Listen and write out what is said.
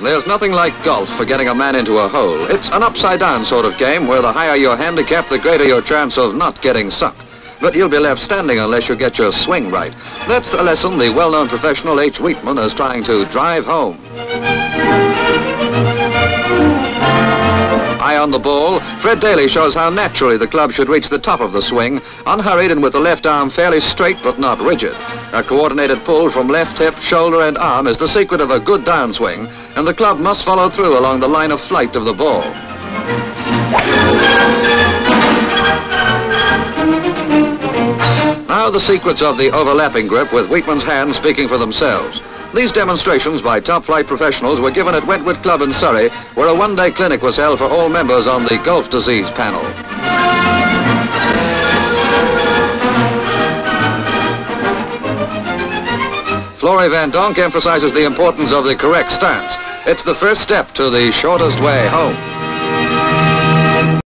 There's nothing like golf for getting a man into a hole. It's an upside-down sort of game where the higher your handicap, the greater your chance of not getting sucked. But you'll be left standing unless you get your swing right. That's a lesson the well-known professional H. Weetman is trying to drive home. On the ball, Fred Daly shows how naturally the club should reach the top of the swing, unhurried and with the left arm fairly straight but not rigid. A coordinated pull from left hip, shoulder and arm is the secret of a good downswing, and the club must follow through along the line of flight of the ball. Now the secrets of the overlapping grip with Weetman's hands speaking for themselves. These demonstrations by top-flight professionals were given at Wentworth Club in Surrey, where a one-day clinic was held for all members on the golf disease panel. Flory Van Donck emphasizes the importance of the correct stance. It's the first step to the shortest way home.